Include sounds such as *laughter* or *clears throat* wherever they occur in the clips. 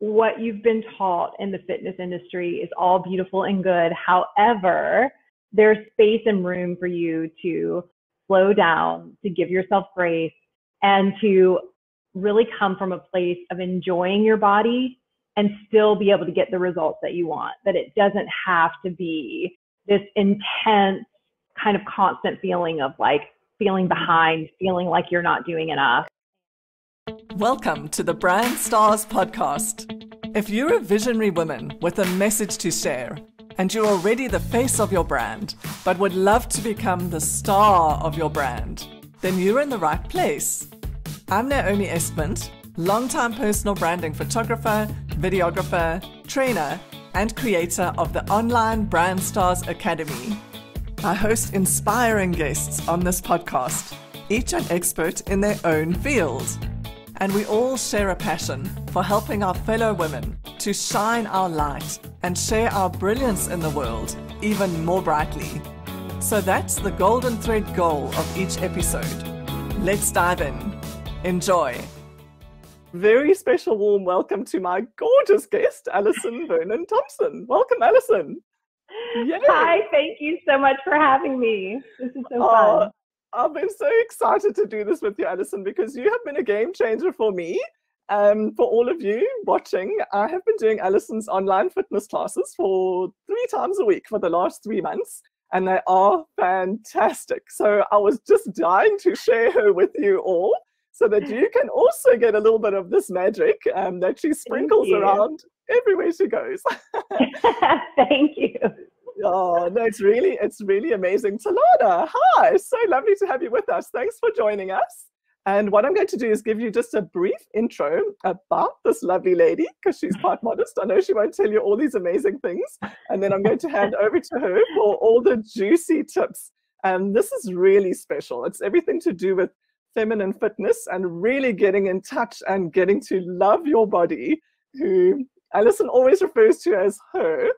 what you've been taught in the fitness industry is all beautiful and good. However, there's space and room for you to slow down, to give yourself grace, and to really come from a place of enjoying your body and still be able to get the results that you want. That it doesn't have to be this intense kind of constant feeling of like feeling behind, feeling like you're not doing enough. Welcome to the Brand Stars podcast. If you're a visionary woman with a message to share, and you're already the face of your brand, but would love to become the star of your brand, then you're in the right place. I'm Naomi Espint, longtime personal branding photographer, videographer, trainer, and creator of the online Brand Stars Academy. I host inspiring guests on this podcast, each an expert in their own field and we all share a passion for helping our fellow women to shine our light and share our brilliance in the world even more brightly. So that's the golden thread goal of each episode. Let's dive in. Enjoy. Very special warm welcome to my gorgeous guest, Allison *laughs* Vernon Thompson. Welcome, Allison. Yay. Hi, thank you so much for having me. This is so oh, fun. I've been so excited to do this with you, Allison, because you have been a game changer for me. Um, for all of you watching, I have been doing Allison's online fitness classes for three times a week for the last three months, and they are fantastic. So I was just dying to share her with you all so that you can also get a little bit of this magic um, that she sprinkles around everywhere she goes. *laughs* *laughs* Thank you. Oh, no, it's really, it's really amazing. Talana, hi, so lovely to have you with us. Thanks for joining us. And what I'm going to do is give you just a brief intro about this lovely lady, because she's mm-hmm. quite modest. I know she won't tell you all these amazing things. And then I'm going to hand over to her for all the juicy tips. And this is really special. It's everything to do with feminine fitness and really getting in touch and getting to love your body, who Allison always refers to as her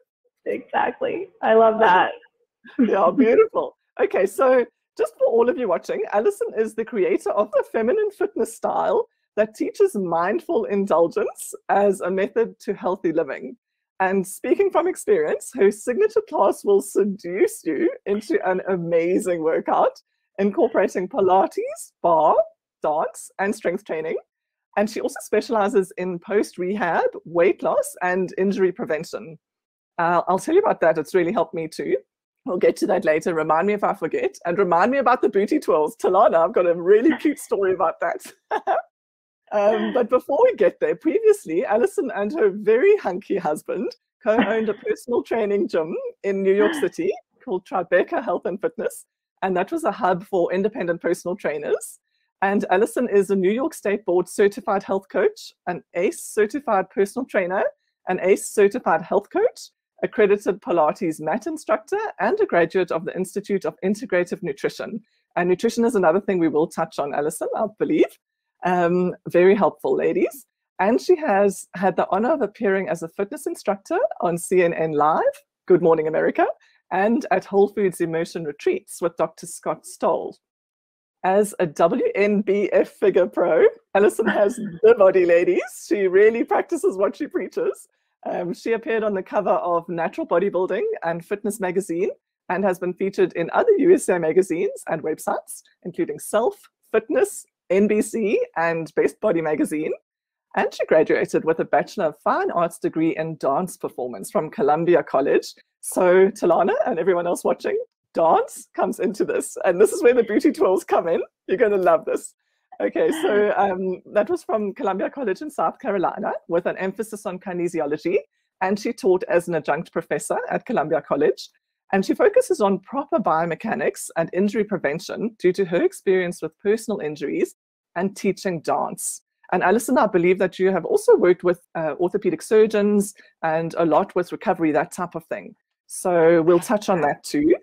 exactly. I love that. *laughs* yeah, beautiful. Okay, so just for all of you watching, Allison is the creator of the feminine fitness style that teaches mindful indulgence as a method to healthy living. And speaking from experience, her signature class will seduce you into an amazing workout, incorporating Pilates, barre, dance, and strength training. And she also specializes in post rehab, weight loss, and injury prevention. Uh, I'll tell you about that. It's really helped me too. We'll get to that later. Remind me if I forget. And remind me about the booty twirls. Talana, I've got a really *laughs* cute story about that. *laughs* um, but before we get there, previously, Allison and her very hunky husband co owned a personal training gym in New York *gasps* City called Tribeca Health and Fitness. And that was a hub for independent personal trainers. And Allison is a New York State Board certified health coach, an ACE certified personal trainer, an ACE certified health coach, accredited Pilates mat instructor, and a graduate of the Institute of Integrative Nutrition. And nutrition is another thing we will touch on, Allison, I believe. Um, very helpful, ladies. And she has had the honor of appearing as a fitness instructor on CNN Live, Good Morning America, and at Whole Foods Immersion Retreats with Dr. Scott Stoll. As a WNBF figure pro, Allison has *laughs* the body, ladies. She really practices what she preaches. Um, she appeared on the cover of Natural Bodybuilding and Fitness magazine and has been featured in other USA magazines and websites, including Self, Fitness, NBC, and Best Body magazine. And she graduated with a Bachelor of Fine Arts degree in dance performance from Columbia College. So, Talana and everyone else watching, dance comes into this. And this is where the booty twirls come in. You're going to love this. Okay, so um, that was from Columbia College in South Carolina with an emphasis on kinesiology. And she taught as an adjunct professor at Columbia College. And she focuses on proper biomechanics and injury prevention due to her experience with personal injuries and teaching dance. And Allison, I believe that you have also worked with uh, orthopedic surgeons and a lot with recovery, that type of thing. So we'll touch on that too.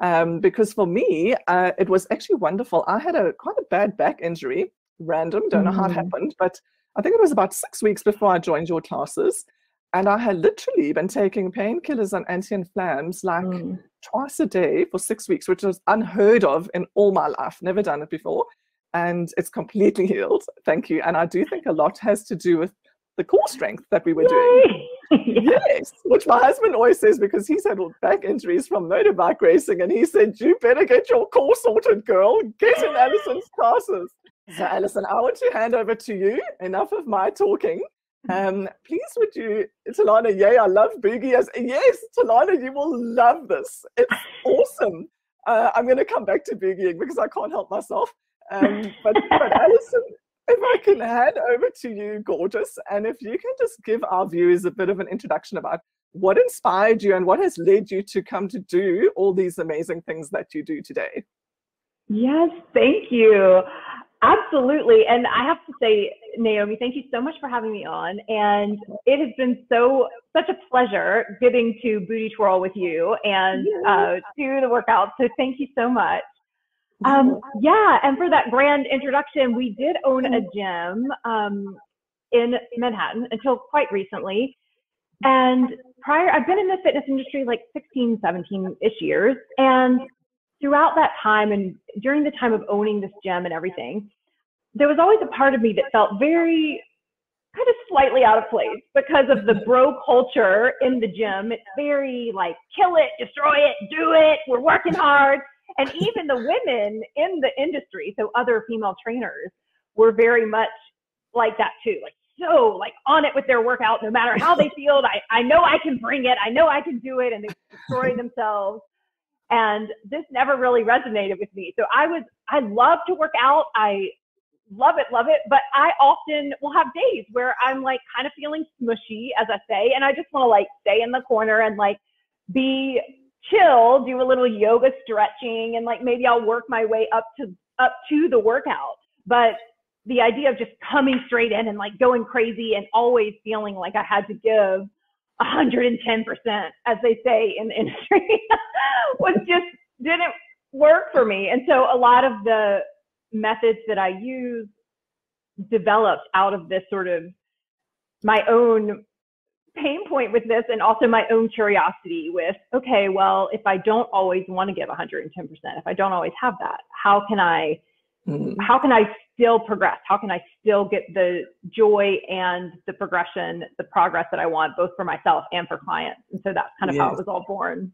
Um, because for me, uh, it was actually wonderful. I had a quite a bad back injury, random, don't know how it mm. happened, but I think it was about six weeks before I joined your classes. And I had literally been taking painkillers and anti inflams like mm. twice a day for six weeks, which was unheard of in all my life, never done it before. And it's completely *laughs* healed. Thank you. And I do think a lot has to do with the core strength that we were doing. Yes, which my husband always says because he's had back injuries from motorbike racing, and he said, "You better get your core sorted, girl. Get in Allison's classes." So, Allison, I want to hand over to you. Enough of my talking. Um, please, would you, Talana? Yay, I love Boogie. As yes, Talana, you will love this. It's awesome. Uh, I'm going to come back to boogieing because I can't help myself. Um, but, but Allison, if I can hand over to you, gorgeous, and if you can just give our viewers a bit of an introduction about what inspired you and what has led you to come to do all these amazing things that you do today. Yes, thank you. Absolutely. And I have to say, Naomi, thank you so much for having me on. And it has been so such a pleasure getting to booty twirl with you and uh, do the workout. So thank you so much. Um, yeah, and for that grand introduction, we did own a gym um, in Manhattan until quite recently. And prior, I've been in the fitness industry like 16, 17 ish years. And throughout that time and during the time of owning this gym and everything, there was always a part of me that felt very kind of slightly out of place because of the bro culture in the gym. It's very like kill it, destroy it, do it, we're working hard. And even the women in the industry, so other female trainers, were very much like that too. Like so like on it with their workout, no matter how they feel. I, I know I can bring it, I know I can do it, and they destroy themselves. And this never really resonated with me. So I was I love to work out. I love it, love it. But I often will have days where I'm like kind of feeling smushy, as I say, and I just want to like stay in the corner and like be chill, do a little yoga stretching, and like maybe I'll work my way up to up to the workout. But the idea of just coming straight in and like going crazy and always feeling like I had to give 110%, as they say in the *laughs* industry, was just didn't work for me. And so a lot of the methods that I use developed out of this sort of my own pain point with this and also my own curiosity with okay well if i don't always want to give 110% if i don't always have that how can i mm-hmm. how can i still progress? How can i still get the joy and the progression the progress that i want both for myself and for clients? And so that's kind of yes. how it was all born.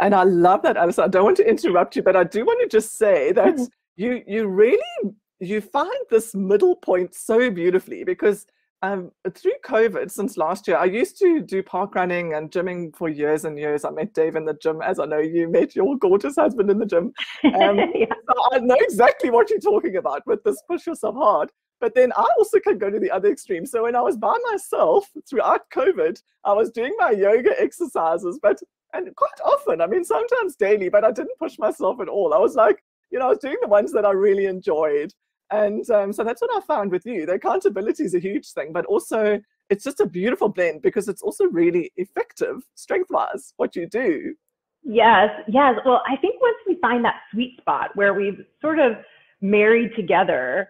And i love that allison. I don't want to interrupt you but i do want to just say that mm-hmm. you you really you find this middle point so beautifully because um, through COVID since last year, I used to do park running and gymming for years and years. I met Dave in the gym, as I know you met your gorgeous husband in the gym. Um, *laughs* yeah. So I know exactly what you're talking about with this push yourself hard. But then I also can go to the other extreme. So when I was by myself throughout COVID, I was doing my yoga exercises, but and quite often, I mean, sometimes daily, but I didn't push myself at all. I was like, you know, I was doing the ones that I really enjoyed. And um, so that's what I found with you. The accountability is a huge thing, but also it's just a beautiful blend because it's also really effective strength wise what you do. Yes, yes. Well, I think once we find that sweet spot where we've sort of married together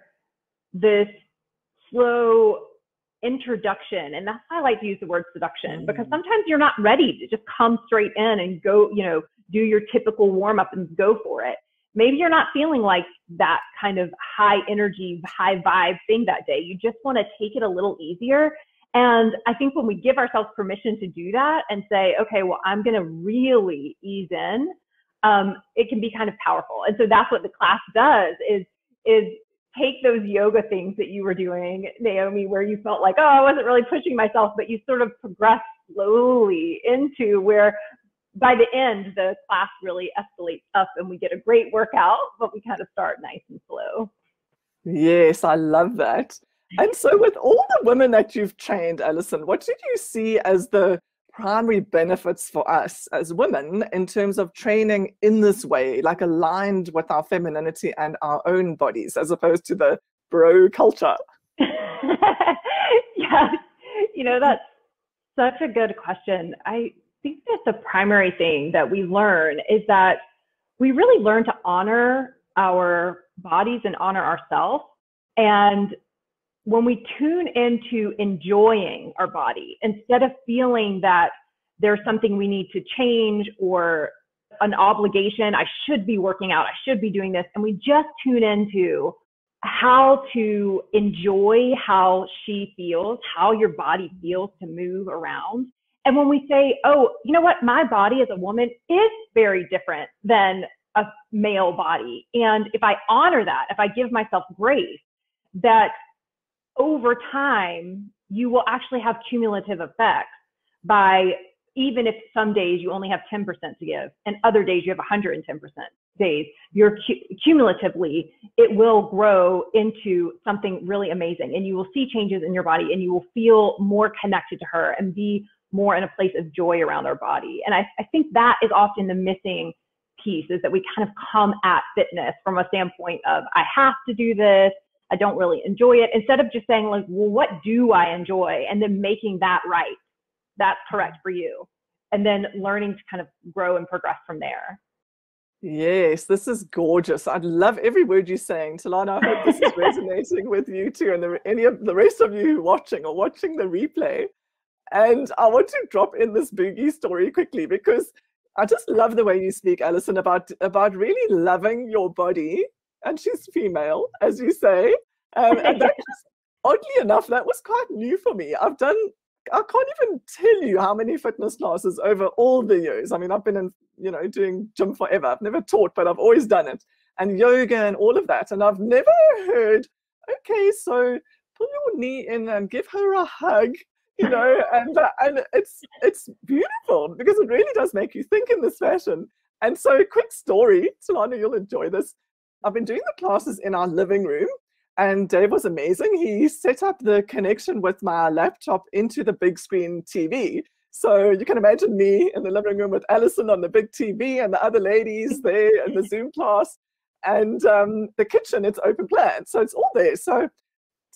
this slow introduction, and that's why I like to use the word seduction because mm. sometimes you're not ready to just come straight in and go, you know, do your typical warm up and go for it maybe you're not feeling like that kind of high energy, high vibe thing that day. You just want to take it a little easier. And I think when we give ourselves permission to do that and say, okay, well, I'm going to really ease in, um, it can be kind of powerful. And so that's what the class does is, is take those yoga things that you were doing, Naomi, where you felt like, oh, I wasn't really pushing myself, but you sort of progress slowly into where by the end, the class really escalates up and we get a great workout, but we kind of start nice and slow. Yes, I love that. And so, with all the women that you've trained, Allison, what did you see as the primary benefits for us as women in terms of training in this way, like aligned with our femininity and our own bodies, as opposed to the bro culture? *laughs* yeah, you know, that's such a good question. I think that the primary thing that we learn is that we really learn to honor our bodies and honor ourselves. And when we tune into enjoying our body, instead of feeling that there's something we need to change or an obligation, I should be working out, I should be doing this, and we just tune into how to enjoy how she feels, how your body feels to move around. And when we say, oh, you know what, my body as a woman is very different than a male body. And if I honor that, if I give myself grace, that over time, you will actually have cumulative effects by even if some days you only have 10% to give and other days you have 110% days, you're cu- cumulatively, it will grow into something really amazing. And you will see changes in your body and you will feel more connected to her and be more in a place of joy around our body. And I, I think that is often the missing piece is that we kind of come at fitness from a standpoint of, I have to do this. I don't really enjoy it. Instead of just saying like, well, what do I enjoy? And then making that right. That's correct for you. And then learning to kind of grow and progress from there. Yes, this is gorgeous. I love every word you're saying. Talana, I hope this is *laughs* resonating with you too and the, any of the rest of you watching or watching the replay. And I want to drop in this boogie story quickly because I just love the way you speak, Allison, about, about really loving your body. And she's female, as you say. Um, and that *laughs* just, oddly enough, that was quite new for me. I've done I can't even tell you how many fitness classes over all the years. I mean, I've been in, you know, doing gym forever. I've never taught, but I've always done it, and yoga and all of that. And I've never heard, okay, so pull your knee in and give her a hug, you know, and uh, and it's it's beautiful because it really does make you think in this fashion. And so, quick story, Solana, you'll enjoy this. I've been doing the classes in our living room and Dave was amazing. He set up the connection with my laptop into the big screen TV. So you can imagine me in the living room with Allison on the big TV and the other ladies there in the Zoom class. And um, the kitchen, it's open plan. So it's all there. So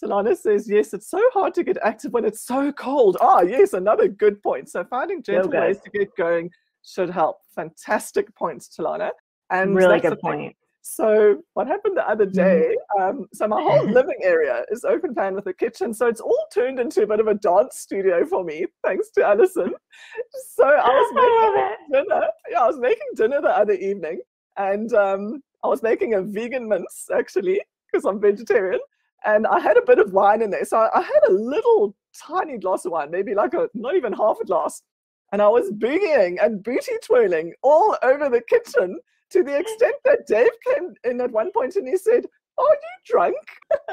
Talana says, yes, it's so hard to get active when it's so cold. Ah, yes, another good point. So finding gentle ways to get going should help. Fantastic points, Talana. And really good point. So what happened the other mm-hmm. day? Um, so my whole *laughs* living area is open plan with a kitchen, so it's all turned into a bit of a dance studio for me, thanks to Allison. So I was *laughs* making dinner. Yeah, I was making dinner the other evening, and um, I was making a vegan mince actually because I'm vegetarian, and I had a bit of wine in there. So I had a little tiny glass of wine, maybe like a not even half a glass, and I was boogieing and booty twirling all over the kitchen to the extent that Dave came in at one point and he said, Are you drunk? *laughs*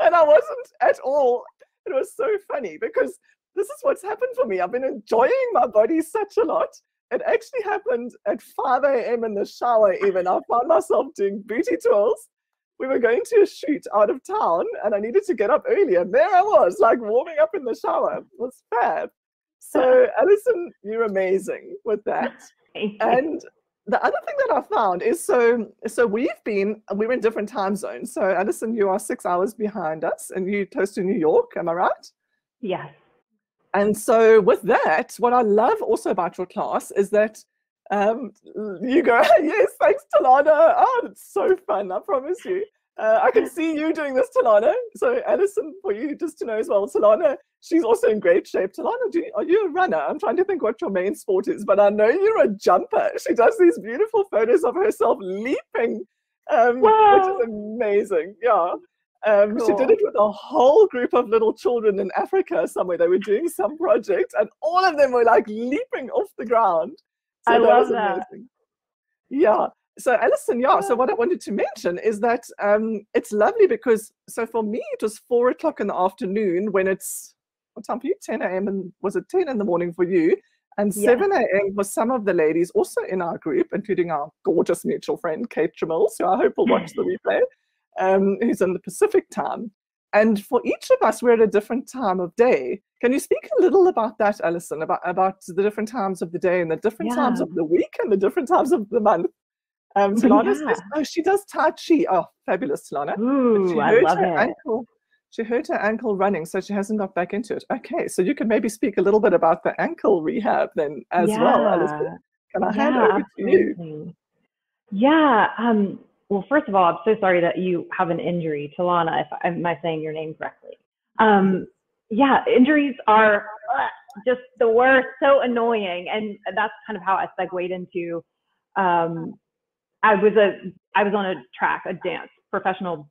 and I wasn't at all. It was so funny because this is what's happened for me. I've been enjoying my body such a lot. It actually happened at 5 a.m. in the shower, even. I found myself doing booty twirls. We were going to a shoot out of town and I needed to get up early. And there I was, like warming up in the shower. It was fab. So, *laughs* Allison, you're amazing with that. *laughs* And the other thing that I found is so so we've been we're in different time zones. So Allison, you are six hours behind us, and you close to New York. Am I right? Yes. And so with that, what I love also about your class is that um, you go, *laughs* yes, thanks, Talana. Oh, it's so fun. I promise you. Uh, I can see you doing this, Talana. So Allison, for you just to know as well, Talana she's also in great shape. Talana, you, are you a runner? I'm trying to think what your main sport is, but I know you're a jumper. She does these beautiful photos of herself leaping, um, wow. which is amazing. Yeah. Um, cool. She did it with a whole group of little children in Africa somewhere. They were doing some project, and all of them were like leaping off the ground. So I that love that. Yeah. So Allison, yeah, yeah. So what I wanted to mention is that um, it's lovely because so for me it was four o'clock in the afternoon when it's what time for you? 10 a.m. and was it 10 in the morning for you? And yeah. 7 a.m. for some of the ladies also in our group, including our gorgeous mutual friend Kate Tramills, who I hope will watch the *clears throat* replay, um, who's in the Pacific time. And for each of us, we're at a different time of day. Can you speak a little about that, Allison, about, about the different times of the day and the different yeah. times of the week and the different times of the month? Um, yeah. oh, she does Tai Chi. Oh, fabulous, Talana. Ooh, I love it. Ankle she hurt her ankle running, so she hasn't got back into it. Okay, so you can maybe speak a little bit about the ankle rehab then as yeah. well, Elizabeth. Can I hand over absolutely. to you? Yeah. Um, well, first of all, I'm so sorry that you have an injury, Talana. If am I saying your name correctly? Um, yeah, injuries are just the worst, so annoying, and that's kind of how I segued into. Um, I was a I was on a track, a dance professional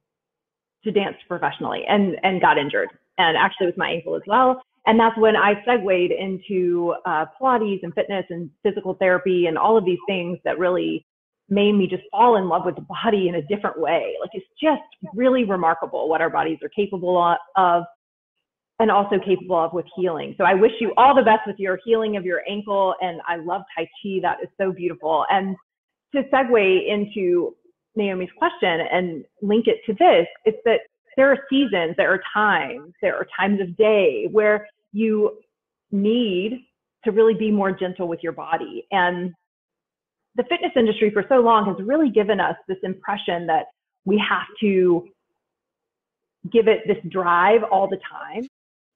to dance professionally and and got injured and actually with my ankle as well. And that's when I segued into uh, Pilates and fitness and physical therapy and all of these things that really made me just fall in love with the body in a different way. Like it's just really remarkable what our bodies are capable of and also capable of with healing. So I wish you all the best with your healing of your ankle. And I love Tai Chi. That is so beautiful. And to segue into Naomi's question and link it to this, it's that there are seasons, there are times, there are times of day where you need to really be more gentle with your body. And the fitness industry for so long has really given us this impression that we have to give it this drive all the time,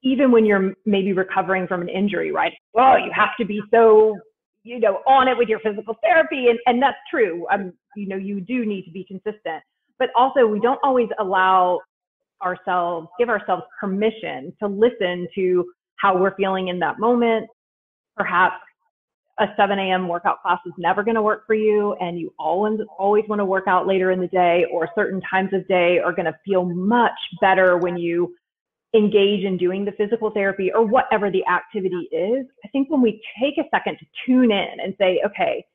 even when you're maybe recovering from an injury, right? Well, you have to be so, you know, on it with your physical therapy. And, and that's true. Um, you know, you do need to be consistent. But also, we don't always allow ourselves, give ourselves permission to listen to how we're feeling in that moment. Perhaps a 7 a.m. workout class is never going to work for you, and you always always want to work out later in the day, or certain times of day are going to feel much better when you engage in doing the physical therapy or whatever the activity is. I think when we take a second to tune in and say, okay,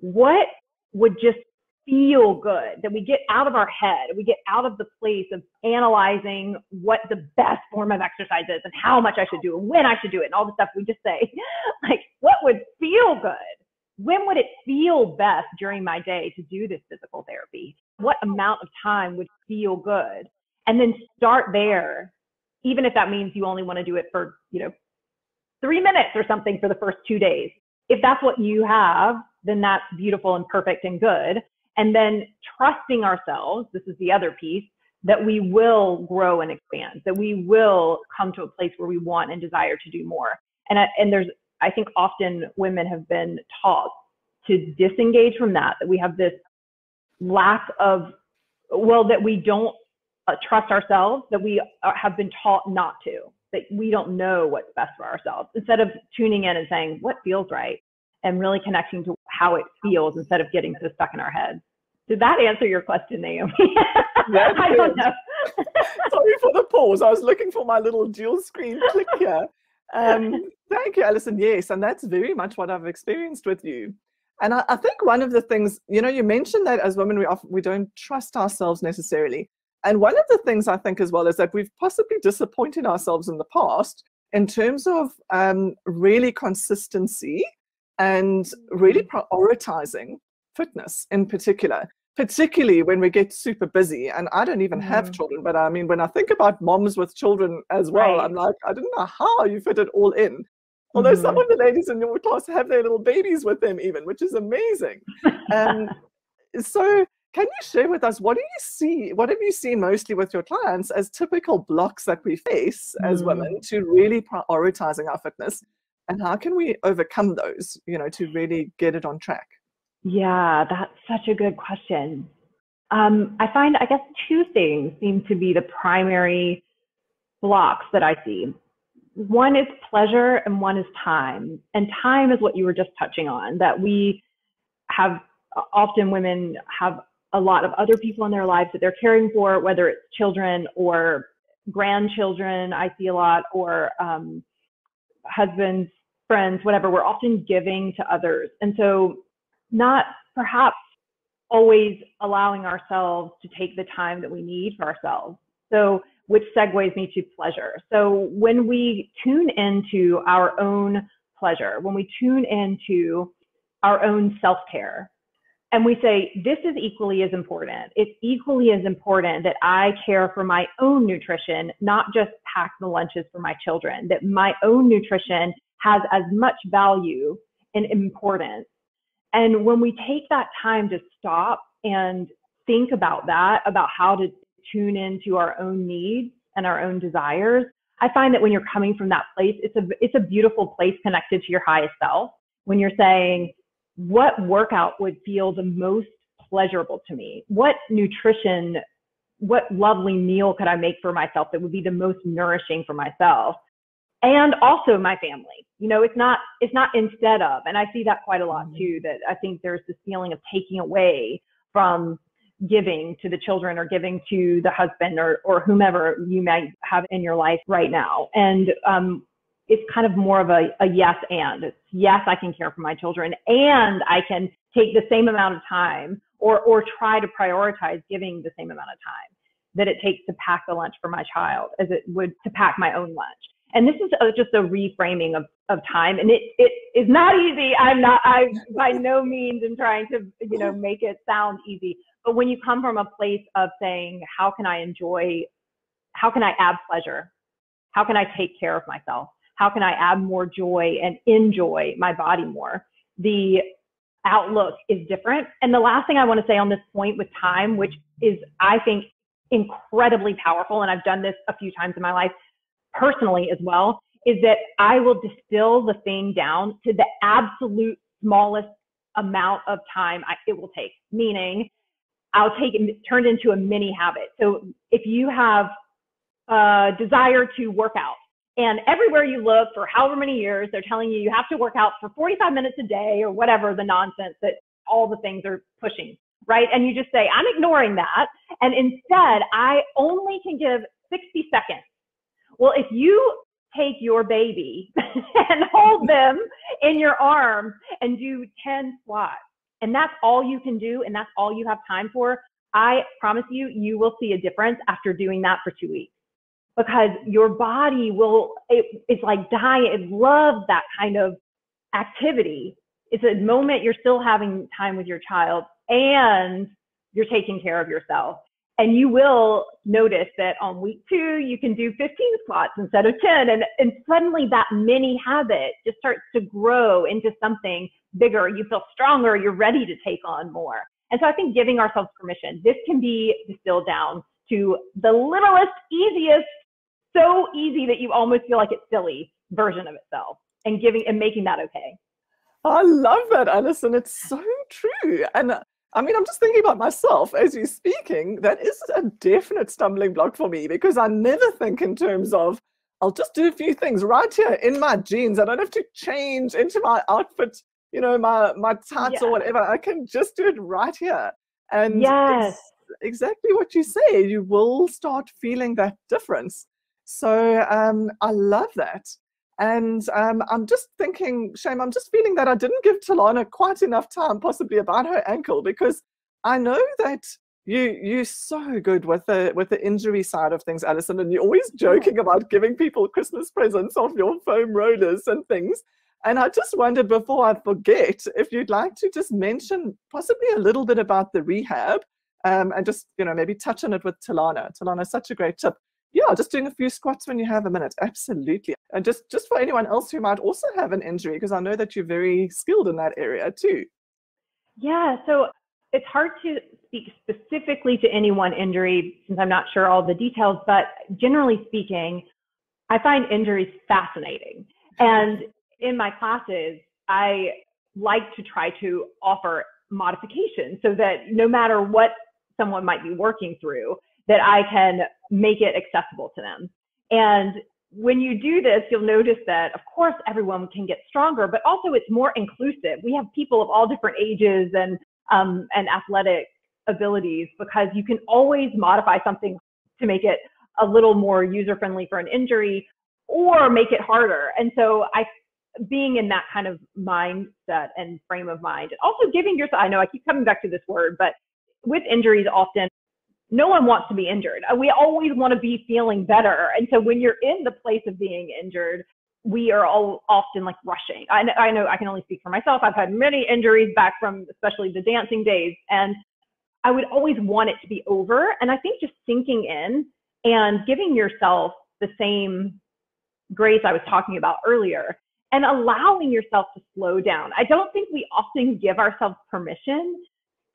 what would just feel good, that we get out of our head, we get out of the place of analyzing what the best form of exercise is and how much I should do and when I should do it and all the stuff. We just say, *laughs* like, what would feel good? When would it feel best during my day to do this physical therapy? What amount of time would feel good? And then start there, even if that means you only want to do it for, you know, three minutes or something for the first two days. If that's what you have, then that's beautiful and perfect and good and then trusting ourselves this is the other piece that we will grow and expand that we will come to a place where we want and desire to do more. And and there's i think often women have been taught to disengage from that that we have this lack of well that we don't uh, trust ourselves that we are, uh, have been taught not to that we don't know what's best for ourselves instead of tuning in and saying what feels right? and really connecting to how it feels instead of getting so stuck in our heads. Did that answer your question, Naomi? *laughs* I don't know. *laughs* Sorry for the pause. I was looking for my little dual screen click here. Um, thank you, Allison. Yes, and that's very much what I've experienced with you. And I, I, think one of the things, you know, you mentioned that as women, we often, we don't trust ourselves necessarily. And one of the things I think as well is that we've possibly disappointed ourselves in the past in terms of um, really consistency and really mm-hmm. prioritizing fitness in particular particularly when we get super busy and i don't even mm. have children but i mean when i think about moms with children as well right. i'm like i don't know how you fit it all in although mm-hmm. some of the ladies in your class have their little babies with them even which is amazing um, so can you share with us what do you see what have you seen mostly with your clients as typical blocks that we face mm. as women to really prioritizing our fitness and how can we overcome those you know to really get it on track? Yeah that's such a good question. Um, i find i guess two things seem to be the primary blocks that i see. One is pleasure and one is time. And time is what you were just touching on that we have often women have a lot of other people in their lives that they're caring for whether it's children or grandchildren i see a lot or um, husbands, friends, whatever, we're often giving to others. And so, not perhaps always allowing ourselves to take the time that we need for ourselves. So, which segues me to pleasure. So, when we tune into our own pleasure, when we tune into our own self care, and we say, this is equally as important. It's equally as important that I care for my own nutrition, not just pack the lunches for my children, that my own nutrition has as much value and importance. And when we take that time to stop and think about that, about how to tune into our own needs and our own desires, I find that when you're coming from that place, it's a it's a beautiful place connected to your highest self. When you're saying, what workout would feel the most pleasurable to me? What nutrition, what lovely meal could I make for myself that would be the most nourishing for myself? And also my family. You know, it's not it's not instead of, and I see that quite a lot mm-hmm. too. That I think there's this feeling of taking away from giving to the children or giving to the husband or, or whomever you might have in your life right now. And um, it's kind of more of a, a yes and. It's yes, I can care for my children and I can take the same amount of time or, or try to prioritize giving the same amount of time that it takes to pack the lunch for my child as it would to pack my own lunch. And this is a, just a reframing of, of time. And it, it is not easy. I'm not, I by no means am trying to, you know, make it sound easy. But when you come from a place of saying, how can I enjoy, how can I add pleasure? How can I take care of myself? How can I add more joy and enjoy my body more? The outlook is different. And the last thing I want to say on this point with time, which is, I think, incredibly powerful, and I've done this a few times in my life personally as well, is that I will distill the thing down to the absolute smallest amount of time I, it will take. Meaning, I'll take it turned into a mini habit. So if you have a desire to work out, and everywhere you look for however many years, they're telling you you have to work out for 45 minutes a day or whatever the nonsense that all the things are pushing, right? And you just say, I'm ignoring that. And instead, I only can give 60 seconds. Well, if you take your baby *laughs* and hold them in your arms and do 10 squats, and that's all you can do, and that's all you have time for, I promise you, you will see a difference after doing that for two weeks because your body will, it, it's like dying. It loves that kind of activity. It's a moment you're still having time with your child and you're taking care of yourself. And you will notice that on week two, you can do 15 squats instead of 10. And, and suddenly that mini habit just starts to grow into something bigger. You feel stronger. You're ready to take on more. And so I think giving ourselves permission, this can be distilled down to the littlest, easiest so easy that you almost feel like it's silly version of itself and giving and making that okay. I love that, Allison. It's so true. And I mean, I'm just thinking about myself as you're speaking. That is a definite stumbling block for me because I never think in terms of, I'll just do a few things right here in my jeans. I don't have to change into my outfit, you know, my, my tights yeah. or whatever. I can just do it right here. And yes, exactly what you say. You will start feeling that difference. So um, I love that. And um, I'm just thinking, Shame, I'm just feeling that I didn't give Talana quite enough time, possibly about her ankle, because I know that you you're so good with the with the injury side of things, Allison, and you're always joking about giving people Christmas presents of your foam rollers and things. And I just wondered before I forget if you'd like to just mention possibly a little bit about the rehab um, and just you know maybe touch on it with Talana. Talana, such a great tip yeah, just doing a few squats when you have a minute. Absolutely. And just, just for anyone else who might also have an injury, because I know that you're very skilled in that area too. Yeah, so it's hard to speak specifically to any one injury since I'm not sure all the details, but generally speaking, I find injuries fascinating. And in my classes, I like to try to offer modifications so that no matter what someone might be working through, that I can make it accessible to them. And when you do this, you'll notice that, of course, everyone can get stronger, but also it's more inclusive. We have people of all different ages and um, and athletic abilities because you can always modify something to make it a little more user friendly for an injury or make it harder. And so I being in that kind of mindset and frame of mind, and also giving yourself, I know I keep coming back to this word, but with injuries, often no one wants to be injured. Uh, we always want to be feeling better. And so when you're in the place of being injured, we are all often like rushing. I, I know I can only speak for myself. I've had many injuries back from especially the dancing days. And I would always want it to be over. And I think just sinking in and giving yourself the same grace I was talking about earlier and allowing yourself to slow down. I don't think we often give ourselves permission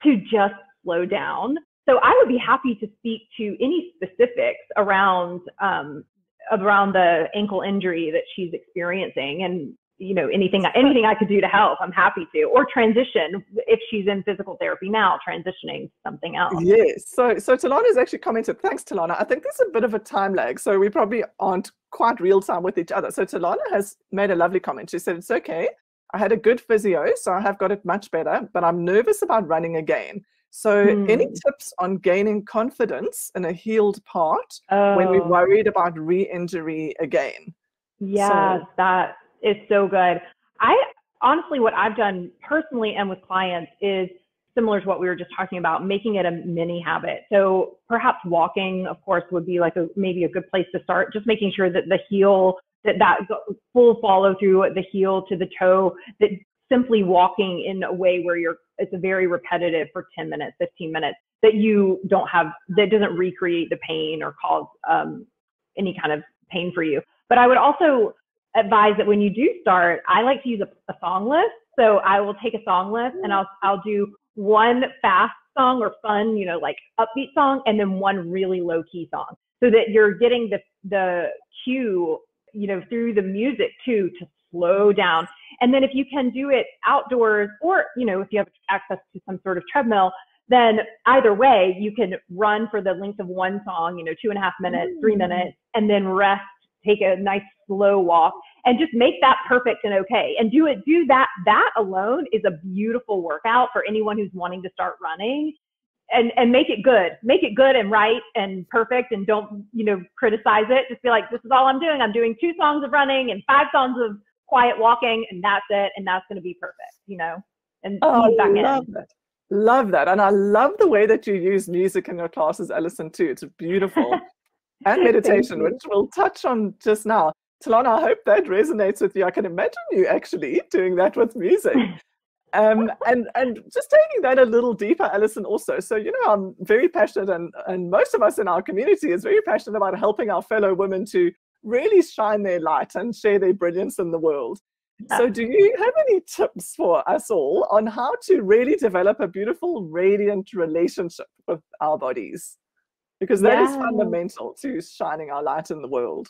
to just slow down so I would be happy to speak to any specifics around um, around the ankle injury that she's experiencing, and you know anything anything I could do to help. I'm happy to, or transition if she's in physical therapy now, transitioning to something else. Yes. So so Talana has actually commented. Thanks, Talana. I think there's a bit of a time lag, so we probably aren't quite real time with each other. So Talana has made a lovely comment. She said it's okay. I had a good physio, so I have got it much better, but I'm nervous about running again. So, mm. any tips on gaining confidence in a healed part oh. when we're oh. worried about re injury again? Yeah, so, that is so good. I honestly, what I've done personally and with clients is similar to what we were just talking about, making it a mini habit. So perhaps walking, of course, would be like a maybe a good place to start. Just making sure that the heel, that that full follow through the heel to the toe, that simply walking in a way where you're it's a very repetitive for 10 minutes, 15 minutes that you don't have that doesn't recreate the pain or cause um, any kind of pain for you. But I would also advise that when you do start, I like to use a, a song list. So I will take a song list and I'll I'll do one fast song or fun, you know, like upbeat song, and then one really low key song, so that you're getting the the cue, you know, through the music too to slow down. And then if you can do it outdoors, or you know, if you have access to some sort of treadmill, then either way, you can run for the length of one song, you know, two and a half minutes, three mm. minutes, and then rest, take a nice slow walk, and just make that perfect and okay. And do it do that that alone is a beautiful workout for anyone who's wanting to start running. And and make it good. Make it good and right and perfect and don't you know criticize it. Just be like this is all i'm doing. I'm doing two songs of running and five songs of quiet walking and that's it and that's going to be perfect you know and oh, back love in. that love that and i love the way that you use music in your classes Allison too it's beautiful *laughs* and meditation which we'll touch on just now Talana, I hope that resonates with you. I can imagine you actually doing that with music. *laughs* Um, and and just taking that a little deeper, Allison, also. So, you know, I'm very passionate, and, and most of us in our community is very passionate about helping our fellow women to really shine their light and share their brilliance in the world. So, do you have any tips for us all on how to really develop a beautiful, radiant relationship with our bodies? Because that yeah. is fundamental to shining our light in the world.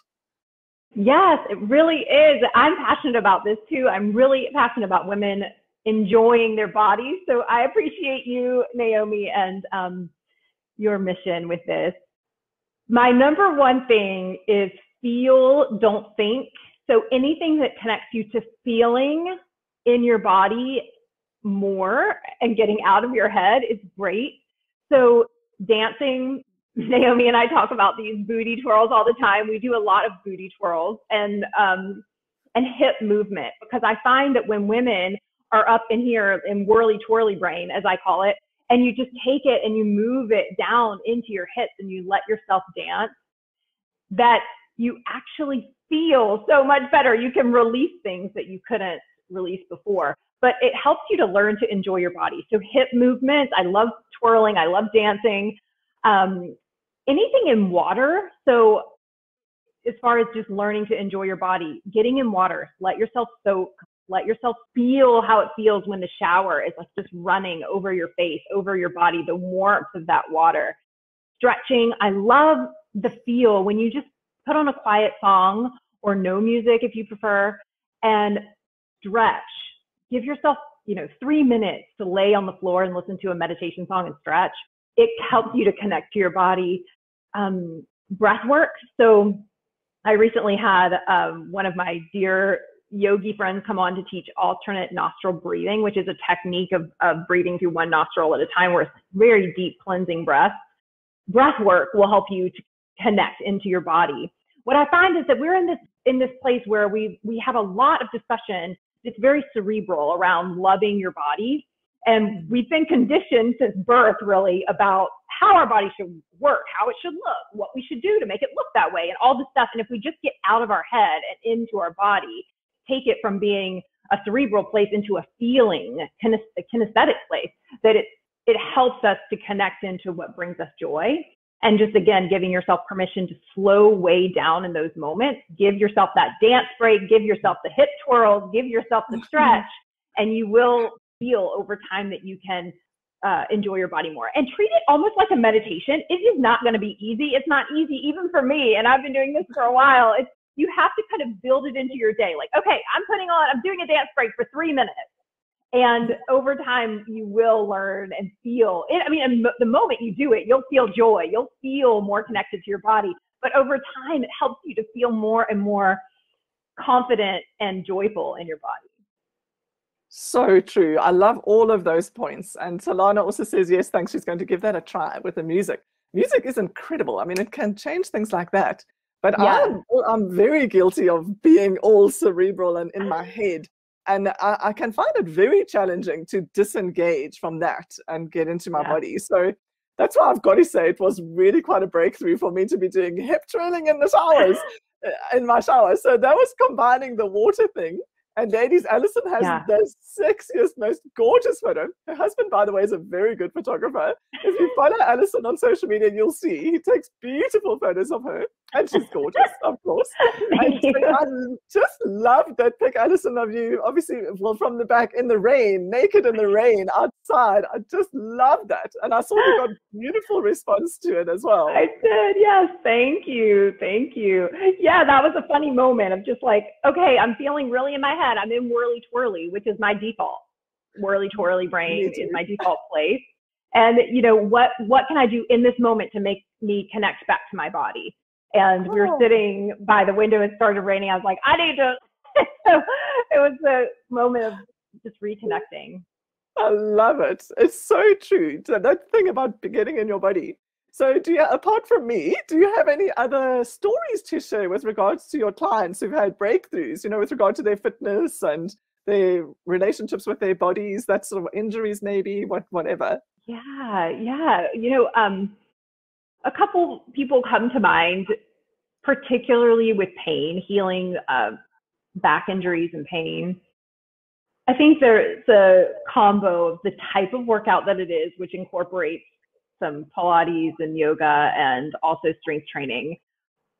Yes, it really is. I'm passionate about this too. I'm really passionate about women enjoying their bodies. So I appreciate you, Naomi, and um, your mission with this. My number one thing is feel, don't think. So anything that connects you to feeling in your body more and getting out of your head is great. So dancing, *laughs* Naomi and I talk about these booty twirls all the time. We do a lot of booty twirls and um, and hip movement because I find that when women are up in here in whirly twirly brain, as I call it, and you just take it and you move it down into your hips and you let yourself dance, that you actually feel so much better. You can release things that you couldn't release before, but it helps you to learn to enjoy your body. So hip movements, I love twirling, I love dancing. Um, anything in water. So as far as just learning to enjoy your body, getting in water, let yourself soak, let yourself feel how it feels when the shower is like just running over your face, over your body, the warmth of that water. Stretching, I love the feel when you just put on a quiet song or no music if you prefer and stretch. Give yourself, you know, three minutes to lay on the floor and listen to a meditation song and stretch. It helps you to connect to your body um, breath work. So I recently had um, one of my dear yogi friends come on to teach alternate nostril breathing, which is a technique of, of breathing through one nostril at a time where it's very deep cleansing breath. Breath work will help you to connect into your body. What I find is that we're in this in this place where we we have a lot of discussion. It's very cerebral around loving your body and we've been conditioned since birth, really, about how our body should work, how it should look, what we should do to make it look that way, and all this stuff. And if we just get out of our head and into our body, take it from being a cerebral place into a feeling, a kinesthetic place, that it it helps us to connect into what brings us joy. And just again, giving yourself permission to slow way down in those moments. Give yourself that dance break, give yourself the hip twirls, give yourself the stretch, and you will feel over time that you can uh, enjoy your body more and treat it almost like a meditation. It is not going to be easy. It's not easy even for me, and I've been doing this for a while. It's you have to kind of build it into your day. Like, okay, I'm putting on, I'm doing a dance break for three minutes. And over time, you will learn and feel it. I mean, the moment you do it, you'll feel joy. You'll feel more connected to your body. But over time, it helps you to feel more and more confident and joyful in your body. So true. I love all of those points. And Talana also says, yes, thanks. She's going to give that a try with the music. Music is incredible. I mean, it can change things like that. But yeah. I'm, I'm very guilty of being all cerebral and in my *laughs* head. And I, I can find it very challenging to disengage from that and get into my yeah. body. So that's why I've got to say it was really quite a breakthrough for me to be doing hip training in the showers, *laughs* uh, in my shower. So that was combining the water thing and ladies, Allison has yeah. the sexiest, most gorgeous photo. Her husband, by the way, is a very good photographer. If you follow Allison on social media, you'll see he takes beautiful photos of her. And she's gorgeous, of course. *laughs* I just love that pic, Allison, of you, obviously, well, from the back in the rain, naked in the rain, outside. I just love that. And I saw you got *laughs* beautiful response to it as well. I did, yes. Thank you. Thank you. Yeah, that was a funny moment of just like, okay, I'm feeling really in my head. I'm in whirly twirly, which is my default. Whirly twirly brain is my default place. And you know what what can I do in this moment to make me connect back to my body? And oh. we were oh. sitting by the window. It started raining. I was like, I need to. *laughs* so it was a moment of just reconnecting. I love it. It's so true. That thing about getting in your body. So, do you, apart from me, do you have any other stories to share with regards to your clients who've had breakthroughs, you know, with regard to their fitness and their relationships with their bodies, that sort of injuries, maybe, what, whatever? Yeah, yeah. You know, um, a couple people come to mind, particularly with pain, healing uh, back injuries and pain. I think there's a combo of the type of workout that it is, which incorporates some Pilates and yoga and also strength training.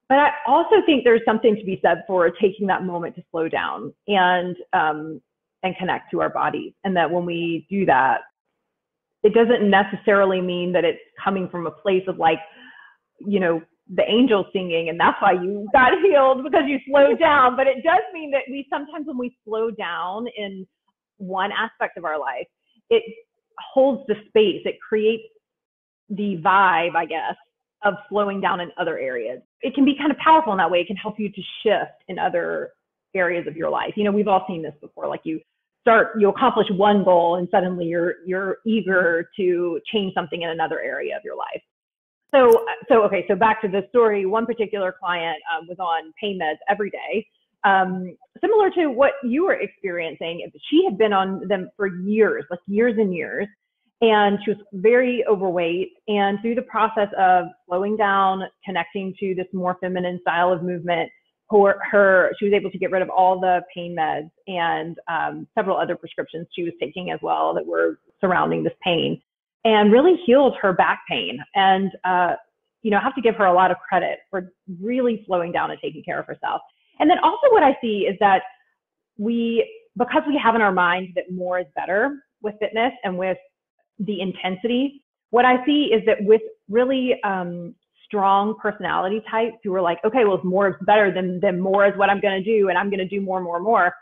But I also think there's something to be said for taking that moment to slow down and um, and connect to our bodies, and that when we do that, it doesn't necessarily mean that it's coming from a place of like, you know, the angel singing and that's why you got *laughs* healed because you slowed down. But it does mean that we sometimes when we slow down in one aspect of our life, it holds the space, it creates the vibe, I guess, of slowing down in other areas. It can be kind of powerful in that way. It can help you to shift in other areas of your life. You know, we've all seen this before. Like you start, you accomplish one goal and suddenly you're you're eager to change something in another area of your life. So, so okay, so back to the story. One particular client um, was on pain meds every day, um, similar to what you were experiencing. She had been on them for years, like years and years and she was very overweight. And through the process of slowing down, connecting to this more feminine style of movement, her, her she was able to get rid of all the pain meds and um, several other prescriptions she was taking as well that were surrounding this pain, and really healed her back pain. And uh, you know, I have to give her a lot of credit for really slowing down and taking care of herself. And then also, what I see is that we, because we have in our mind that more is better with fitness and with the intensity. What I see is that with really um, strong personality types who are like, okay, well, if more is better, then, then more is what I'm going to do, and I'm going to do more, more, more.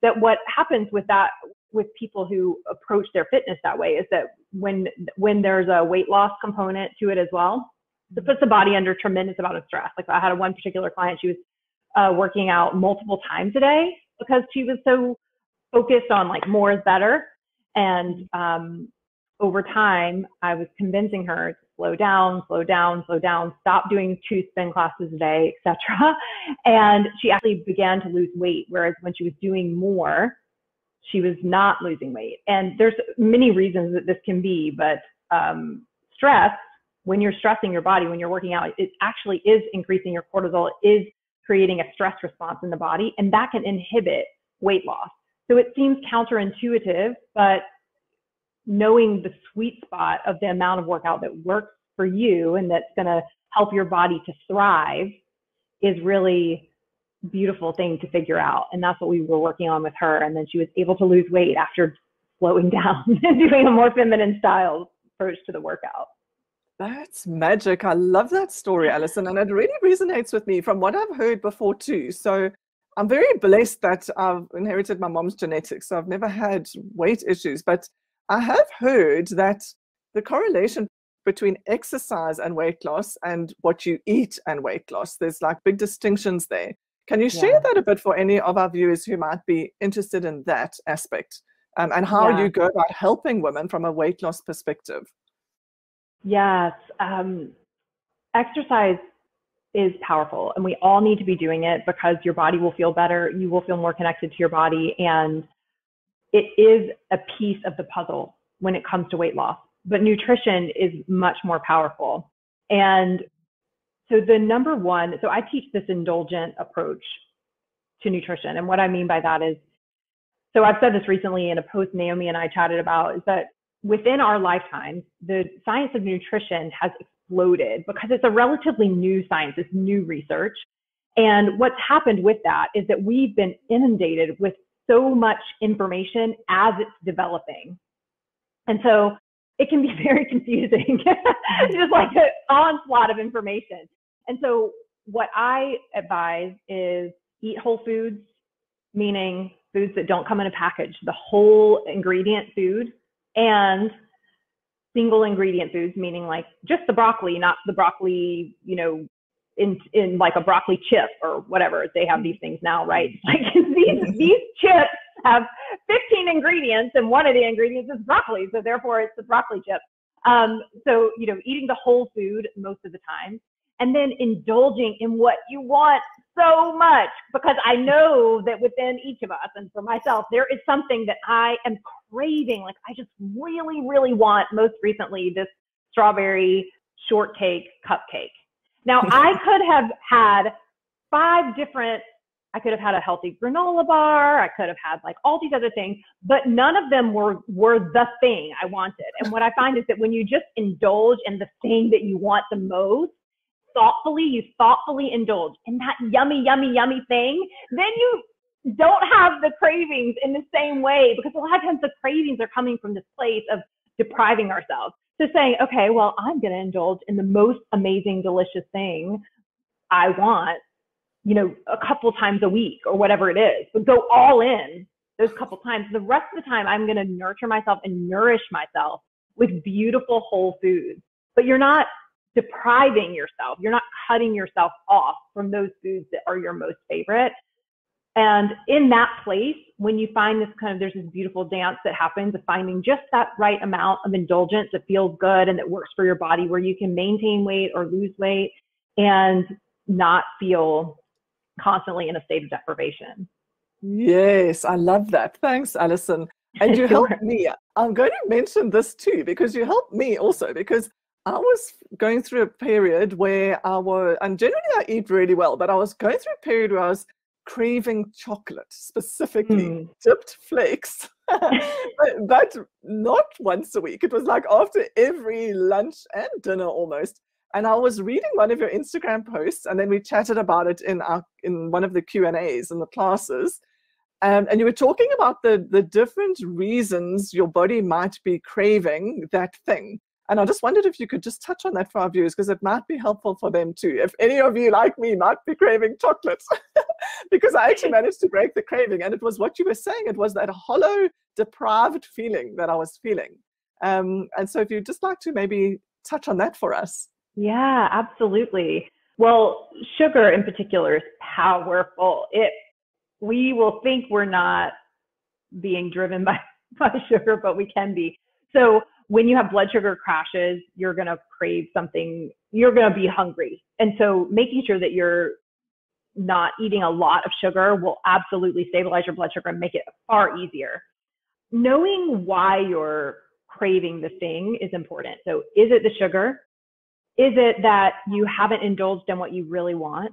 That what happens with that, with people who approach their fitness that way, is that when when there's a weight loss component to it as well, it puts the body under tremendous amount of stress. Like I had one particular client, she was uh, working out multiple times a day because she was so focused on like more is better, and um, over time, I was convincing her slow down, slow down, slow down, stop doing two spin classes a day, etc. *laughs* And she actually began to lose weight. Whereas when she was doing more, she was not losing weight. And there's many reasons that this can be, but um, stress, when you're stressing your body, when you're working out, it actually is increasing your cortisol, it is creating a stress response in the body, and that can inhibit weight loss. So it seems counterintuitive, but knowing the sweet spot of the amount of workout that works for you and that's going to help your body to thrive is really beautiful thing to figure out. And that's what we were working on with her. And then she was able to lose weight after slowing *laughs* down and doing a more feminine style approach to the workout. That's magic. I love that story allison and it really resonates with me from what i've heard before too. So i'm very blessed that i've inherited my mom's genetics so i've never had weight issues but I have heard that the correlation between exercise and weight loss and what you eat and weight loss, there's like big distinctions there. Can you share yeah. that a bit for any of our viewers who might be interested in that aspect? um, and how yeah. you go about helping women from a weight loss perspective. Yes. Um, exercise is powerful and we all need to be doing it because your body will feel better. You will feel more connected to your body. And it is a piece of the puzzle when it comes to weight loss. But nutrition is much more powerful. And so the number one, so I teach this indulgent approach to nutrition. And what I mean by that is, so I've said this recently in a post Naomi and I chatted about, is that within our lifetimes, the science of nutrition has exploded because it's a relatively new science, it's new research. And what's happened with that is that we've been inundated with so much information as it's developing. And so it can be *laughs* very confusing, *laughs* just like an onslaught of information. And so what I advise is eat whole foods, meaning foods that don't come in a package, the whole ingredient food, and single ingredient foods, meaning like just the broccoli, not the broccoli, you know, in in like a broccoli chip or whatever. They have these things now, right? *laughs* Like these these chips have 15 ingredients, and one of the ingredients is broccoli, so therefore it's the broccoli chip. Um, so you know, eating the whole food most of the time, and then indulging in what you want so much because I know that within each of us and for myself, there is something that I am craving. Like I just really, really want most recently this strawberry shortcake cupcake. Now I could have had five different I could have had a healthy granola bar. I could have had like all these other things, but none of them were were the thing I wanted. And what I find is that when you just indulge in the thing that you want the most, thoughtfully, you thoughtfully indulge in that yummy, yummy, yummy thing, then you don't have the cravings in the same way because a lot of times the cravings are coming from this place of depriving ourselves. So saying, okay, well, I'm going to indulge in the most amazing, delicious thing I want, you know, a couple times a week or whatever it is, but go all in those couple times. The rest of the time, I'm going to nurture myself and nourish myself with beautiful whole foods. But you're not depriving yourself. You're not cutting yourself off from those foods that are your most favorite. And in that place, when you find this kind of, there's this beautiful dance that happens of finding just that right amount of indulgence that feels good and that works for your body where you can maintain weight or lose weight and not feel constantly in a state of deprivation. Yes, I love that. Thanks, Allison. And you helped *laughs* me. I'm going to mention this too because you helped me also because I was going through a period where I was, and generally I eat really well, but I was going through a period where I was craving chocolate, specifically mm. dipped flakes, *laughs* but, not once a week. It was like after every lunch and dinner almost. And I was reading one of your Instagram posts, and then we chatted about it in our in one of the Q and A's in the classes. Um, and you were talking about the the different reasons your body might be craving that thing. And I just wondered if you could just touch on that for our viewers because it might be helpful for them too. If any of you, like me, might be craving chocolate, *laughs* because I actually *laughs* managed to break the craving. And it was what you were saying, it was that hollow, deprived feeling that I was feeling. Um, and so if you'd just like to maybe touch on that for us. Yeah, absolutely. Well, sugar in particular is powerful. It we will think we're not being driven *laughs* by, by sugar, but we can be. So when you have blood sugar crashes, you're going to crave something, you're going to be hungry. And so making sure that you're not eating a lot of sugar will absolutely stabilize your blood sugar and make it far easier. Knowing why you're craving the thing is important. So is it the sugar? Is it that you haven't indulged in what you really want?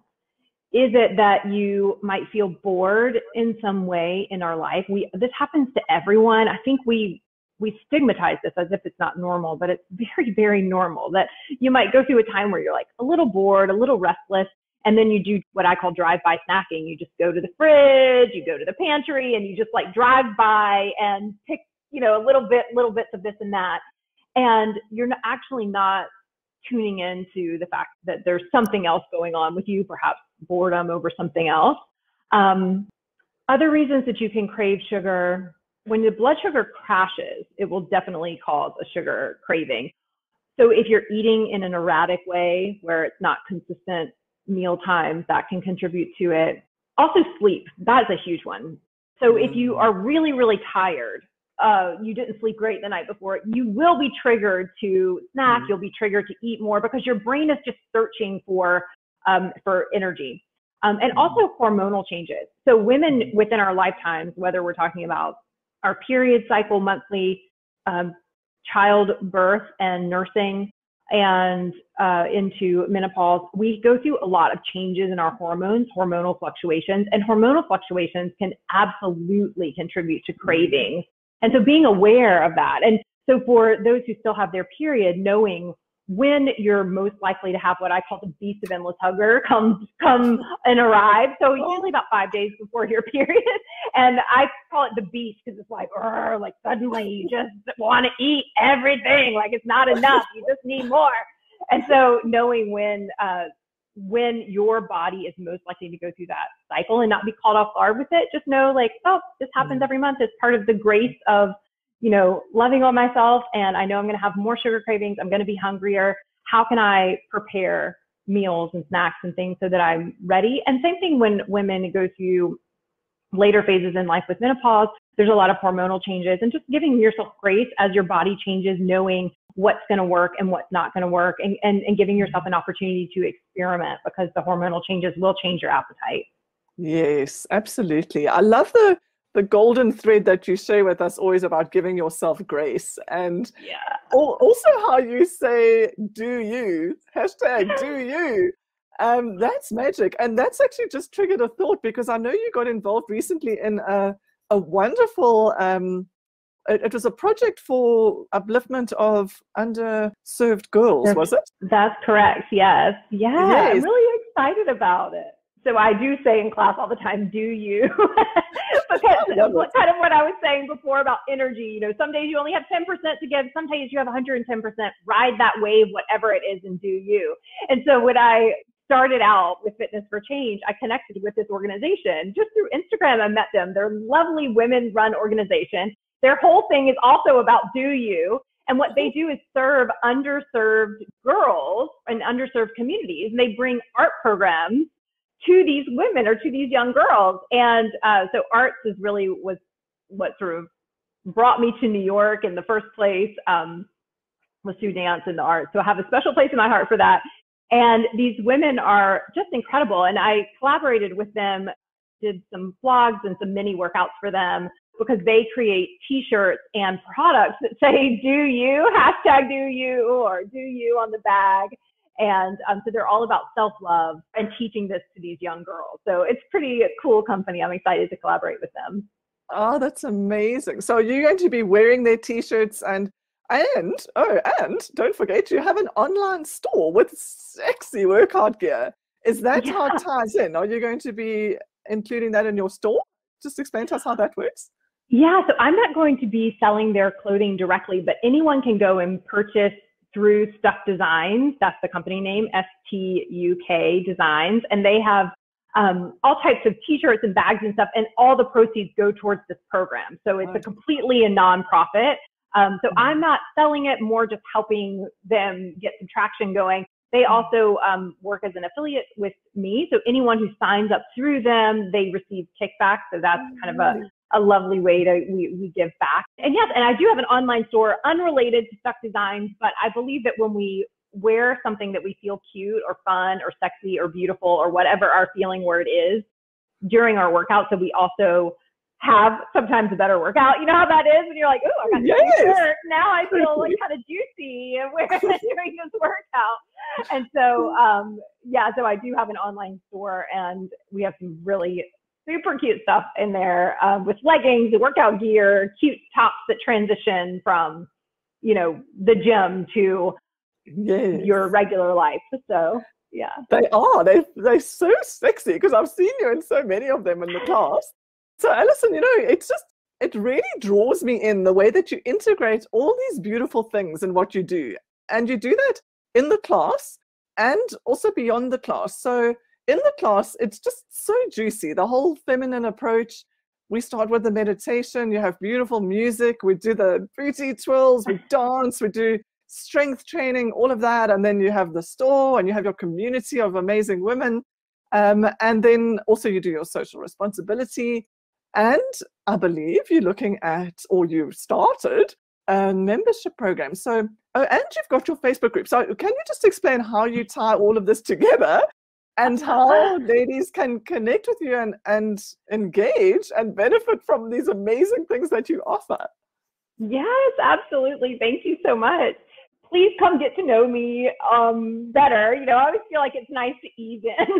Is it that you might feel bored in some way in our life? We this happens to everyone. I think we we stigmatize this as if it's not normal, but it's *laughs* very, very normal that you might go through a time where you're like a little bored, a little restless, and then you do what I call drive-by snacking. You just go to the fridge, you go to the pantry, and you just like drive by and pick, you know, a little bit, little bits of this and that. And you're actually not tuning into the fact that there's something else going on with you, perhaps boredom over something else. Um, other reasons that you can crave sugar when the blood sugar crashes, it will definitely cause a sugar craving. So if you're eating in an erratic way where it's not consistent meal times, that can contribute to it. Also sleep, that is a huge one. So if you mm. are really, really tired uh, you didn't sleep great the night before, you will be triggered to snack. Mm-hmm. You'll be triggered to eat more because your brain is just searching for um, for energy. Um, and mm-hmm. also hormonal changes. So women within our lifetimes, whether we're talking about our period cycle monthly, um, childbirth and nursing, and uh, into menopause, we go through a lot of changes in our hormones, hormonal fluctuations, and hormonal fluctuations can absolutely contribute to mm-hmm. cravings and so being aware of that. And so for those who still have their period, knowing when you're most likely to have what I call the beast of endless hunger *laughs* come come and arrive. So usually about five days before your *laughs* period, and I call it the beast because it's like, like suddenly you just want to eat everything, like it's not enough, you just need more. And so knowing when uh, when your body is most likely to go through that cycle and not be caught off guard with it. Just know like, oh, this happens mm-hmm. every month. It's part of the grace of, you know, loving on myself. And I know I'm going to have more sugar cravings. I'm going to be hungrier. How can I prepare meals and snacks and things so that I'm ready? And same thing when women go through later phases in life with menopause, there's a lot of hormonal changes and just giving yourself grace as your body changes, knowing what's going to work and what's not going to work and, and, and giving yourself an opportunity to experiment because the hormonal changes will change your appetite. Yes, absolutely. I love the the golden thread that you share with us always about giving yourself grace and yeah. also how you say do you hashtag do *laughs* you um, that's magic and that's actually just triggered a thought because i know you got involved recently in a, a wonderful um, it, it, was a project for upliftment of underserved girls, was it? That's correct. Yes. Yeah. Yes. I'm really excited about it. So I do say in class all the time, do you? *laughs* because what, kind of what I was saying before about energy, you know, some days you only have 10% to give, some days you have 110%. Ride that wave, whatever it is, and do you. And so when I started out with Fitness for Change, I connected with this organization just through Instagram. I met them. They're a lovely women run organization. Their whole thing is also about do you. And what they do is serve underserved girls and underserved communities. And they bring art programs to these women or to these young girls. And uh, so arts is really was what sort of brought me to New York in the first place um, was through dance and the arts. So I have a special place in my heart for that. And these women are just incredible. And I collaborated with them, did some vlogs and some mini workouts for them because they create t-shirts and products that say do you hashtag do you or do you on the bag and um, so they're all about self-love and teaching this to these young girls. So it's pretty cool company. I'm excited to collaborate with them. Oh that's amazing. So you're going to be wearing their t-shirts and and oh and don't forget you have an online store with sexy workout gear. Is that yeah. how it ties in? Are you going to be including that in your store? Just explain to us how that works. Yeah, so I'm not going to be selling their clothing directly, but anyone can go and purchase through Stuk Designs. That's the company name, S T U K Designs, and they have um, all types of T-shirts and bags and stuff, and all the proceeds go towards this program. So it's a completely a nonprofit. Um, so mm-hmm. I'm not selling it, more just helping them get some traction going. They mm-hmm. also um, work as an affiliate with me. So anyone who signs up through them, they receive kickback. So that's kind of a, a lovely way to we, we give back. And yes, and I do have an online store unrelated to Stuk Designs, but I believe that when we wear something that we feel cute or fun or sexy or beautiful or whatever our feeling word is during our workout, so we also have sometimes a better workout. You know how that is when you're like, oh, I got yes. shirt. Now I feel like kind of juicy and wearing it during this workout. And so, um, yeah, so I do have an online store and we have some really super cute stuff in there um, with leggings, the workout gear, cute tops that transition from, you know, the gym to yes. your regular life. So yeah, they are. They they're so sexy because I've seen you in so many of them in the class. So Allison, you know, it's just it really draws me in the way that you integrate all these beautiful things in what you do, and you do that in the class and also beyond the class. So in the class, it's just so juicy. The whole feminine approach. We start with the meditation. You have beautiful music. We do the booty twirls. We dance. We do strength training, all of that. And then you have the store and you have your community of amazing women. Um, and then also you do your social responsibility. And I believe you're looking at, or you started a membership program. So, oh, and you've got your Facebook group. So, can you just explain how you tie all of this together and *laughs* how ladies can connect with you and, and engage and benefit from these amazing things that you offer? Yes, absolutely. Thank you so much. Please come get to know me um, better. You know, I always feel like it's nice to ease in. *laughs*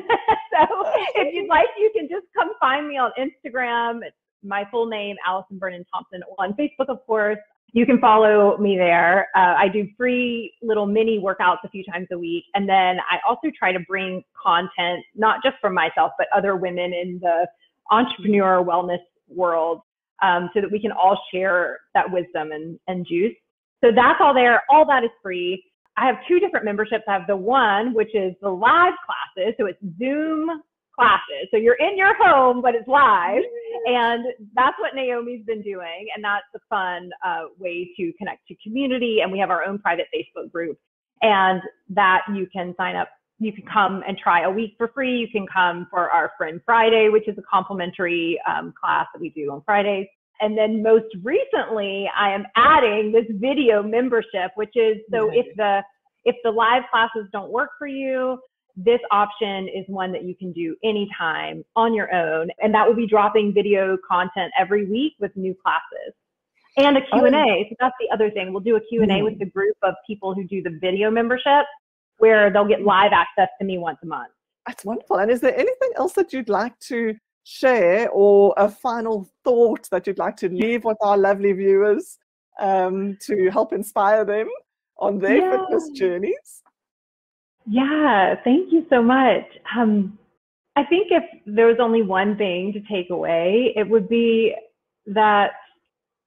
so if you'd like, you can just come find me on Instagram. It's my full name, Allison Vernon Thompson. On Facebook, of course, you can follow me there. Uh, I do free little mini workouts a few times a week. And then I also try to bring content, not just from myself, but other women in the entrepreneur wellness world um, so that we can all share that wisdom and, and juice. So that's all there. All that is free. I have two different memberships. I have the one, which is the live classes. So it's Zoom classes. So you're in your home, but it's live. And that's what Naomi's been doing. And that's a fun uh, way to connect to community. And we have our own private Facebook group. And that you can sign up. You can come and try a week for free. You can come for our Friend Friday, which is a complimentary um, class that we do on Fridays. And then most recently, I am adding this video membership, which is so if the if the live classes don't work for you, this option is one that you can do anytime on your own. And that will be dropping video content every week with new classes and a Q&A. Oh. So that's the other thing. We'll do a Q&A mm-hmm. with the group of people who do the video membership where they'll get live access to me once a month. That's wonderful. And is there anything else that you'd like to share or a final thought that you'd like to leave with our lovely viewers um, to help inspire them on their yeah. fitness journeys? Yeah, thank you so much. Um, I think if there was only one thing to take away, it would be that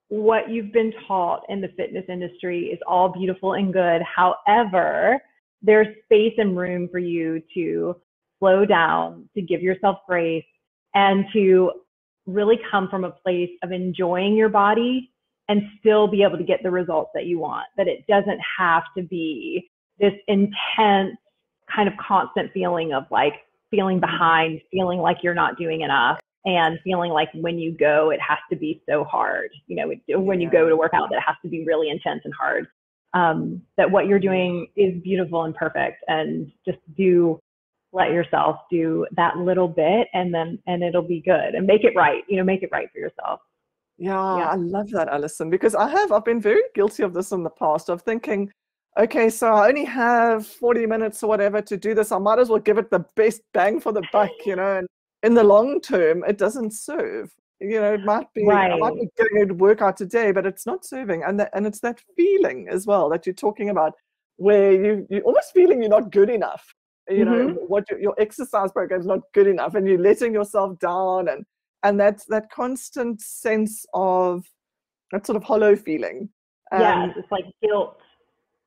what you've been taught in the fitness industry is all beautiful and good. However, there's space and room for you to slow down, to give yourself grace, and to really come from a place of enjoying your body and still be able to get the results that you want. That it doesn't have to be this intense kind of constant feeling of like feeling behind, feeling like you're not doing enough, and feeling like when you go, it has to be so hard. You know, when you go to work out, that has to be really intense and hard. Um, that what you're doing is beautiful and perfect, and just do let yourself do that little bit, and then and it'll be good, and make it right. You know, make it right for yourself. Yeah, yeah, I love that, Allison, because I have I've been very guilty of this in the past of thinking, okay, so I only have 40 minutes or whatever to do this. I might as well give it the best bang for the buck, you know. And in the long term, it doesn't serve. You know, it might be right. I might be getting a workout today, but it's not serving. And that, and it's that feeling as well that you're talking about, where you you're almost feeling you're not good enough. You know, mm-hmm. what your, your exercise program is not good enough, and you're letting yourself down, and and that's that constant sense of that sort of hollow feeling. Um, yeah, it's like guilt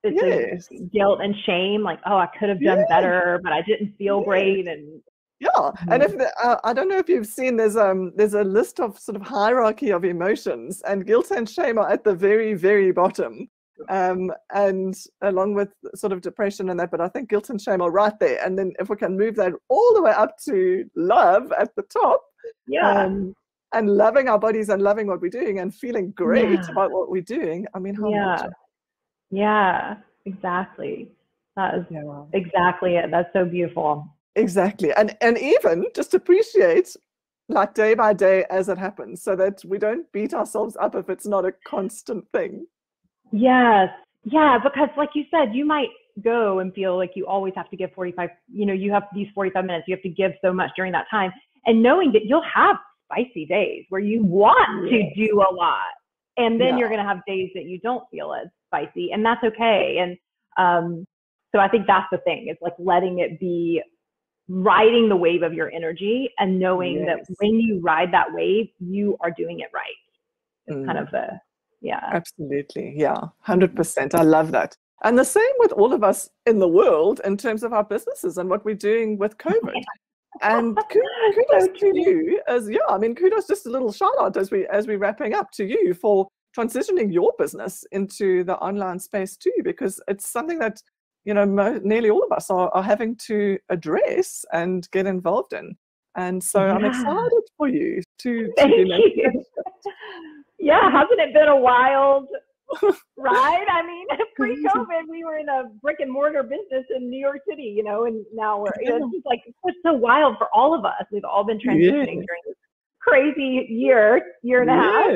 it's yes. guilt and shame like oh i could have done yes. better but i didn't feel yes. great and yeah and if mm-hmm. the, uh, i don't know if you've seen there's um there's a list of sort of hierarchy of emotions and guilt and shame are at the very very bottom um and along with sort of depression and that but i think guilt and shame are right there and then if we can move that all the way up to love at the top yeah um, and loving our bodies and loving what we're doing and feeling great yeah. about what we're doing i mean how yeah. much yeah, exactly. That is yeah, exactly it. That's so beautiful. Exactly. And and even just appreciate like day by day as it happens so that we don't beat ourselves up if it's not a constant thing. Yes. Yeah, because like you said, you might go and feel like you always have to give 45, you know, you have these 45 minutes, you have to give so much during that time. And knowing that you'll have spicy days where you want yes. to do a lot. And then yeah. you're going to have days that you don't feel as spicy, and that's okay. And um, so I think that's the thing. It's like letting it be riding the wave of your energy and knowing yes. that when you ride that wave, you are doing it right. It's mm. kind of the yeah. Absolutely. Yeah. 100%. I love that. And the same with all of us in the world in terms of our businesses and what we're doing with *laughs* COVID. And *laughs* kudos to you as yeah i mean kudos just a little shout out as we as we wrapping up to you for transitioning your business into the online space too, because it's something that you know mo- nearly all of us are, are having to address and get involved in. And so yeah. I'm excited for you to, to Thank be you. *laughs* Yeah, hasn't it been a wild ride? I mean, *laughs* pre-COVID, we were in a brick and mortar business in New York City, you know, and now we're Yeah. it's just like it's so wild for all of us. We've all been transitioning during this crazy year, year and a half.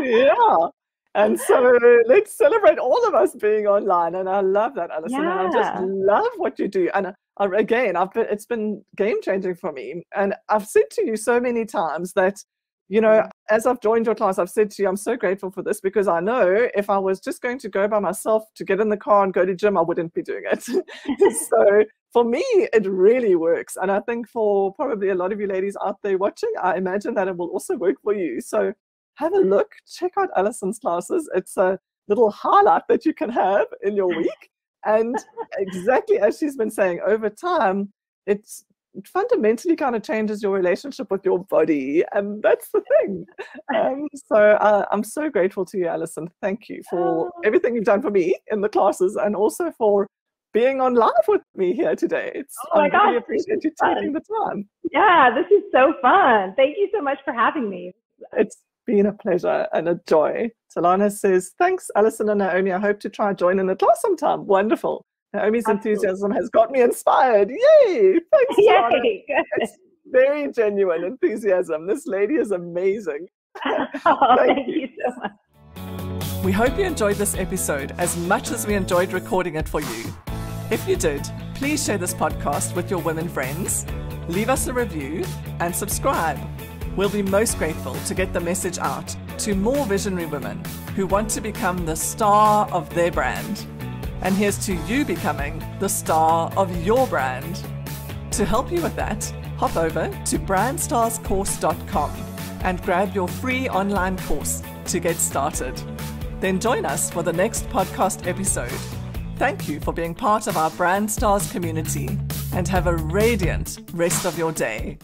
Yes. yeah. And so let's celebrate all of us being online. And I love that, Allison. And I just love what you do. And uh, again, I've been, it's been game changing for me. And I've said to you so many times that, you know, Mhm. as I've joined your class, I've said to you, I'm so grateful for this because I know if I was just going to go by myself to get in the car and go to gym, I wouldn't be doing it. *laughs* *laughs* so for me, it really works. And I think for probably a lot of you ladies out there watching, I imagine that it will also work for you. So have a look, check out Allison's classes. It's a little highlight that you can have in your week. And exactly as she's been saying, over time, it's it fundamentally kind of changes your relationship with your body. And that's the thing. Um, so uh, I'm so grateful to you, Allison. Thank you for Oh. everything you've done for me in the classes and also for being on live with me here today. It's Oh my I really gosh, appreciate you taking the time. Yeah, this is so fun. Thank you so much for having me. It's been a pleasure and a joy. Solana says, Thanks, Allison and Naomi. I hope to try and join in the class sometime. Wonderful. Naomi's Absolutely. enthusiasm has got me inspired. Yay! Thanks, Solana. Yay! It's *laughs* very genuine enthusiasm. This lady is amazing. *laughs* Oh, Thank *laughs* thank you. you so much. We hope you enjoyed this episode as much as we enjoyed recording it for you. If you did, please share this podcast with your women friends, leave us a review, and subscribe. We'll be most grateful to get the message out to more visionary women who want to become the star of their brand. And here's to you becoming the star of your brand. To help you with that, hop over to brandstarscourse.com and grab your free online course to get started. Then join us for the next podcast episode. Thank you for being part of our Brand Stars community and have a radiant rest of your day.